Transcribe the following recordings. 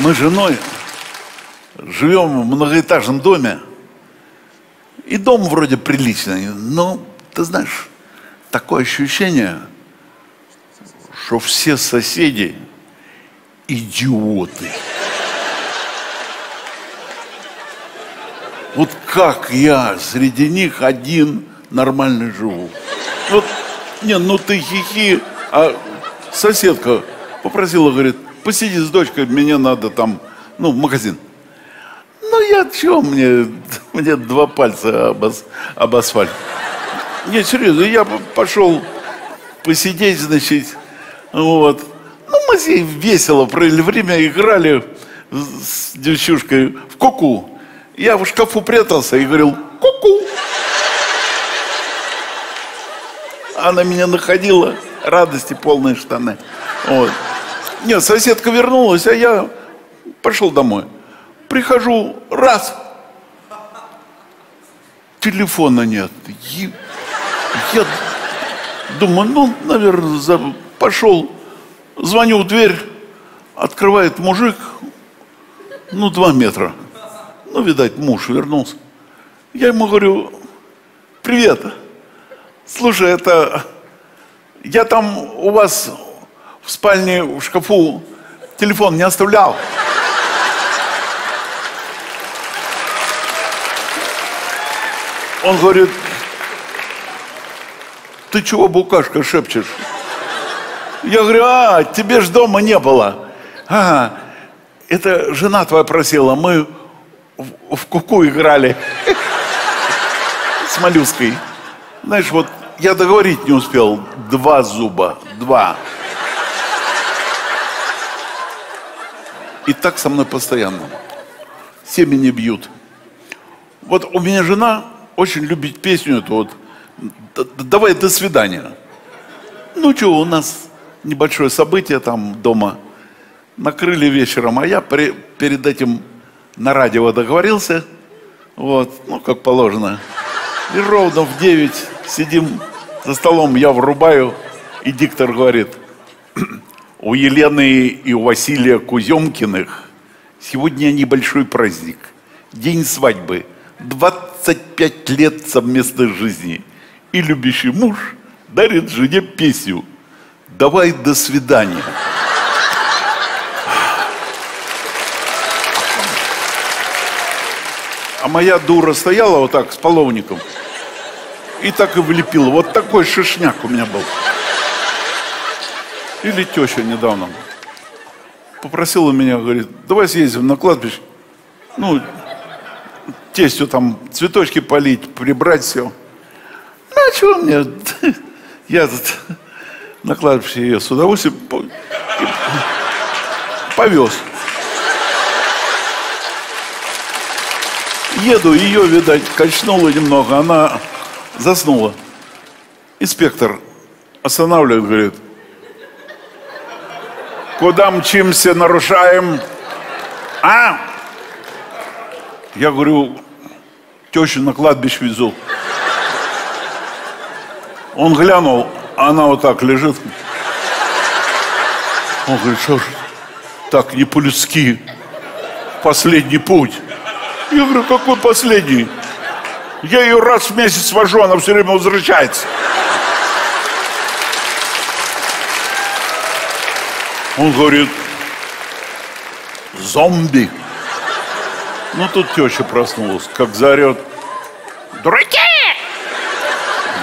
Мы с женой живем в многоэтажном доме. И дом вроде приличный, но, ты знаешь, такое ощущение, что все соседи идиоты. Вот как я среди них один нормально живу. Вот, не, ну ты хихи, а соседка попросила, говорит, посиди с дочкой, мне надо там, ну, в магазин. Ну, я что, мне, мне два пальца об, об асфальт. Не, серьезно, я пошел посидеть, значит, вот. Ну, мы весело провели время, играли с девчушкой в куку. Я в шкафу прятался и говорил ку-ку. Она меня находила, радости полные штаны. Вот. Нет, соседка вернулась, а я пошел домой. Прихожу, раз, телефона нет. Я думаю, ну, наверное, пошел, звоню в дверь, открывает мужик, ну, два метра. Ну, видать, муж вернулся. Я ему говорю, привет, слушай, это я там у вас в спальне в шкафу телефон не оставлял. Он говорит, ты чего, букашка, шепчешь? Я говорю, а, тебе ж дома не было. А, это жена твоя просила, мы в, в куку играли с моллюской. Знаешь, вот я договорить не успел. Два зуба, два. И так со мной постоянно. Семени бьют. Вот у меня жена очень любит песню эту вот «Д- д- «Давай до свидания». Ну что, у нас небольшое событие там дома. Накрыли вечером, а я при- перед этим на радио договорился. Вот, ну, как положено. И ровно в 9 сидим за столом, я врубаю, и диктор говорит, у Елены и у Василия Куземкиных сегодня небольшой праздник. День свадьбы. 25 лет совместной жизни. И любящий муж дарит жене песню «Давай до свидания». А моя дура стояла вот так с половником и так и влепила. Вот такой шишняк у меня был. Или теща недавно попросила меня, говорит, давай съездим на кладбище. Ну, тестю там цветочки полить, прибрать все. Ну, а чего мне? Я тут на кладбище ее с удовольствием повез. Еду, ее, видать, качнуло немного, она заснула. Инспектор останавливает, говорит, куда мчимся, нарушаем? А? Я говорю, тещу на кладбище везу. Он глянул, она вот так лежит. Он говорит, что ж, так не по-людски, последний путь. Я говорю, какой последний? Я ее раз в месяц вожу, она все время возвращается. Он говорит, зомби. Ну, тут теща проснулась, как заорет. Дураки!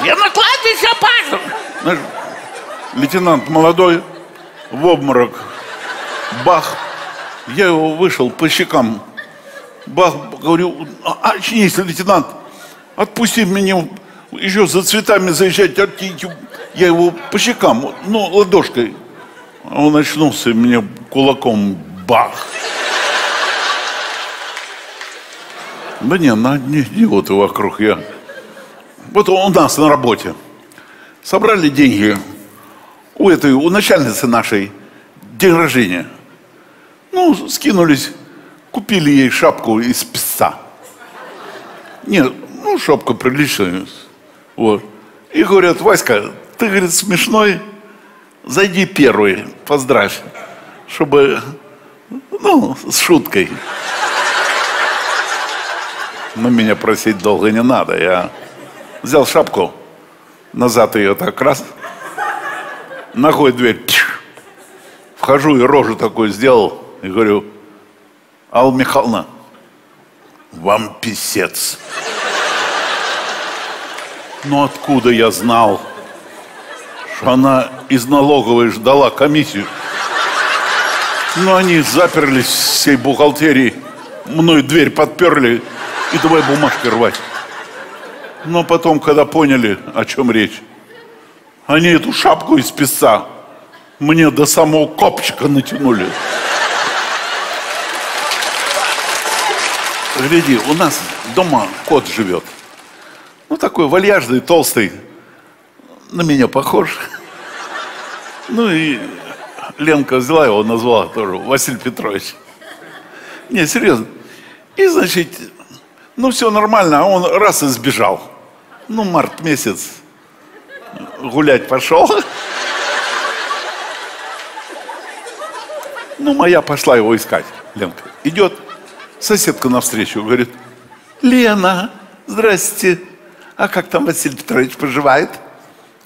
Я на кладбище опаздываю. Знаешь, лейтенант молодой, в обморок. Бах. Я его вышел по щекам. Бах, говорю, «А- очнись, лейтенант. Отпусти меня еще за цветами заезжать. Я его по щекам, ну, ладошкой. А Он очнулся, и мне кулаком бах. Да не, на не идиоты вокруг я. Вот у нас на работе. Собрали деньги у этой, у начальницы нашей день рождения. Ну, скинулись, купили ей шапку из песца. Нет, ну, шапка приличная. Вот. И говорят, Васька, ты, говорит, смешной, зайди первый, поздравь, чтобы, Ну, с шуткой. Но меня просить долго не надо. Я взял шапку, назад ее так раз, ногой дверь, пш, вхожу и рожу такой сделал, и говорю, Алла Михайловна, вам писец. Ну откуда я знал, она из налоговой ждала комиссию? Ну они заперлись всей бухгалтерии, мной дверь подперли и давай бумажки рвать. Но потом, когда поняли, о чем речь, они эту шапку из песца мне до самого копчика натянули. Гляди, у нас дома кот живет. Ну, такой вальяжный, толстый. На меня похож. Ну и Ленка взяла его, назвала тоже Василий Петрович. Не, серьезно. И, значит, ну все нормально, а он раз и сбежал. Ну, март месяц. Гулять пошел. Ну, моя пошла его искать, Ленка. Идет, соседка навстречу, говорит, Лена, здрасте. А как там Василий Петрович поживает?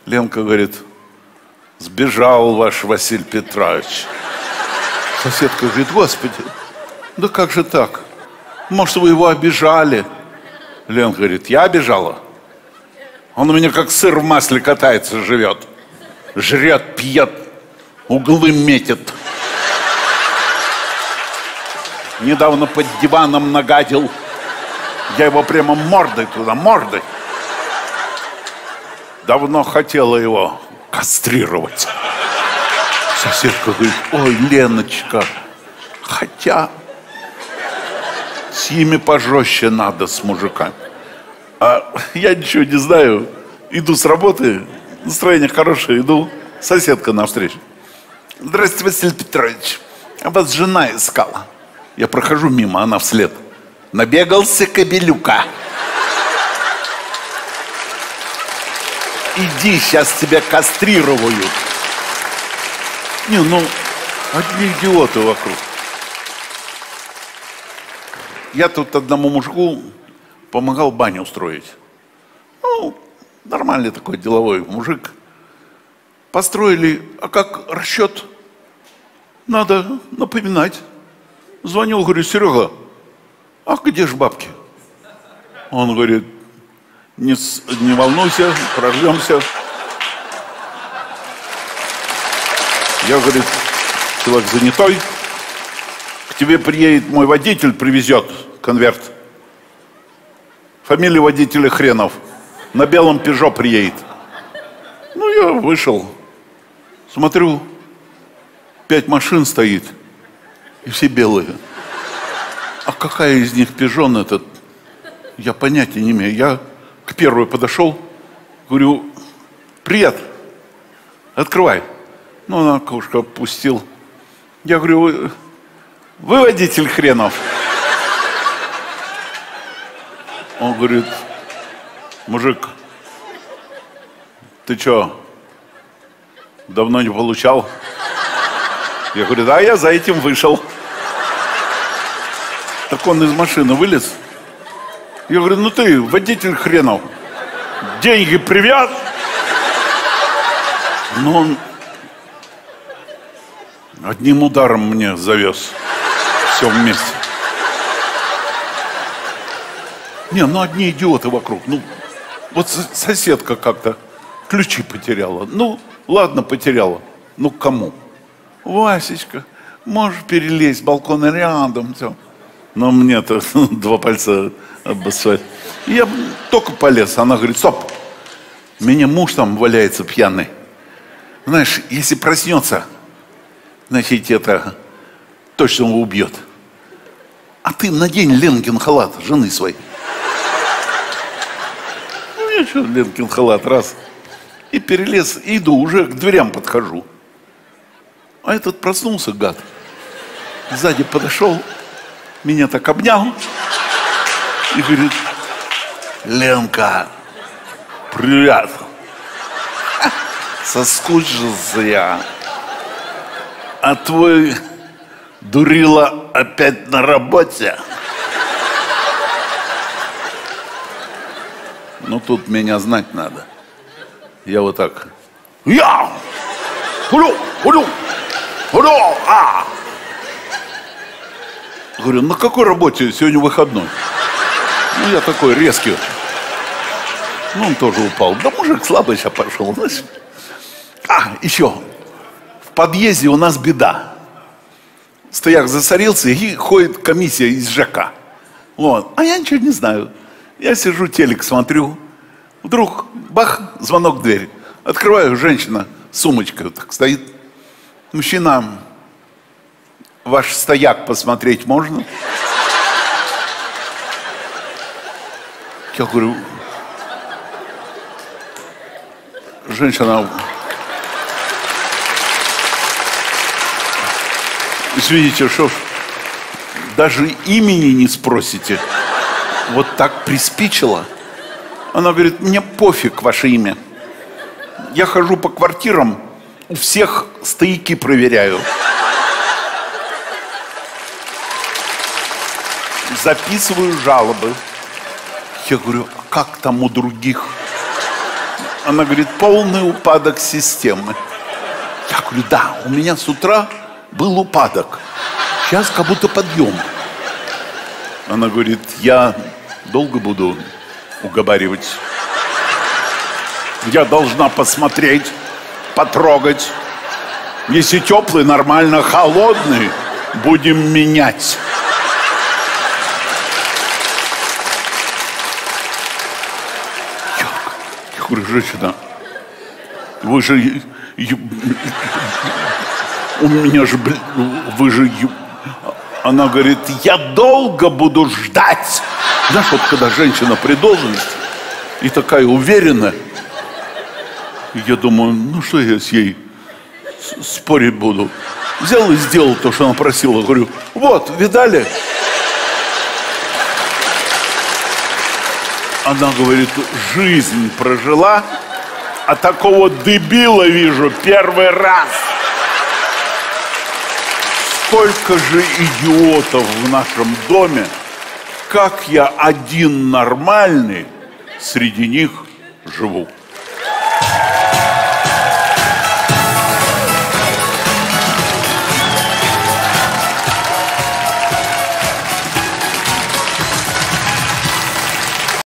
Ленка говорит, сбежал ваш Василий Петрович. Соседка говорит, господи, да как же так? Может, вы его обижали? Лен говорит, я обижала? Он у меня как сыр в масле катается, живет. Жрет, пьет, углы метит. Недавно под диваном нагадил. Я его прямо мордой туда, мордой. Давно хотела его кастрировать. Соседка говорит, ой, Леночка, хотя с ними пожестче надо, с мужиками. А я ничего не знаю. Иду с работы, настроение хорошее, иду, соседка навстречу. Здравствуйте, Василий Петрович. А вас жена искала. Я прохожу мимо, она вслед. Набегался кобелюка. Иди, сейчас тебя кастрируют. Не, ну, одни идиоты вокруг. Я тут одному мужику помогал баню устроить. Ну, нормальный такой деловой мужик. Построили, а как расчет? Надо напоминать. Звонил, говорю, Серега, а где же бабки? Он говорит, не, не волнуйся, прожмемся. Я, говорит, человек занятой, к тебе приедет мой водитель, привезет конверт. Фамилия водителя Хренов. На белом Пежо приедет. Ну, я вышел. Смотрю, пять машин стоит. И все белые. А какая из них Пежон этот? Я понятия не имею. Я к первой подошел, говорю, привет, открывай. Ну, она окошко опустил. Я говорю, вы, водитель хренов? Он говорит, мужик, ты что, давно не получал? Я говорю, да, я за этим вышел. Так он из машины вылез. Я говорю, ну ты водитель хренов. Деньги привяз. Но он одним ударом мне завез. Все вместе. Не, ну одни идиоты вокруг. Ну, вот соседка как-то ключи потеряла. Ну, ладно, потеряла. Ну, кому? Васечка, можешь перелезть, балкон рядом, все. Но мне-то два пальца обоссать. Я только полез. Она говорит, стоп, меня муж там валяется пьяный. Знаешь, если проснется, значит, это точно его убьет. А ты надень Ленкин халат жены своей. Ну, я что, Ленкин халат, раз. И перелез, и иду, уже к дверям подхожу. А этот проснулся, гад. Сзади подошел, меня так обнял и говорит, Ленка, привет. Соскучился я. А твой Дурила опять на работе. Ну, тут меня знать надо. Я вот так. Я! Хулю! Хулю! Хулю! А! Говорю, на какой работе сегодня выходной? Ну, я такой резкий. Ну, он тоже упал. Да мужик слабый сейчас пошел. Знаешь? А, еще. В подъезде у нас беда. Стояк засорился, и ходит комиссия из ЖК. Вот. А я ничего не знаю. Я сижу, телек смотрю. Вдруг, бах, звонок в дверь. Открываю, женщина с сумочкой вот так стоит. Мужчина, ваш стояк посмотреть можно? Я говорю, женщина, извините, что даже имени не спросите. Вот так приспичило. Она говорит, мне пофиг ваше имя. Я хожу по квартирам, у всех стояки проверяю. Записываю жалобы. Я говорю, а как там у других? Она говорит, полный упадок системы. Я говорю, да, у меня с утра был упадок. Сейчас как будто подъем. Она говорит, я долго буду уговаривать. Я должна посмотреть, потрогать. Если теплый, нормально, холодный, будем менять. Женщина, вы же... У меня же, вы же... Она говорит, я долго буду ждать. Знаешь, вот когда женщина при должности и такая уверенная, я думаю, ну что я с ней спорить буду. Взял и сделал то, что она просила. Говорю, вот, видали? Она говорит, жизнь прожила, а такого дебила вижу первый раз. Сколько же идиотов в нашем доме, как я один нормальный среди них живу.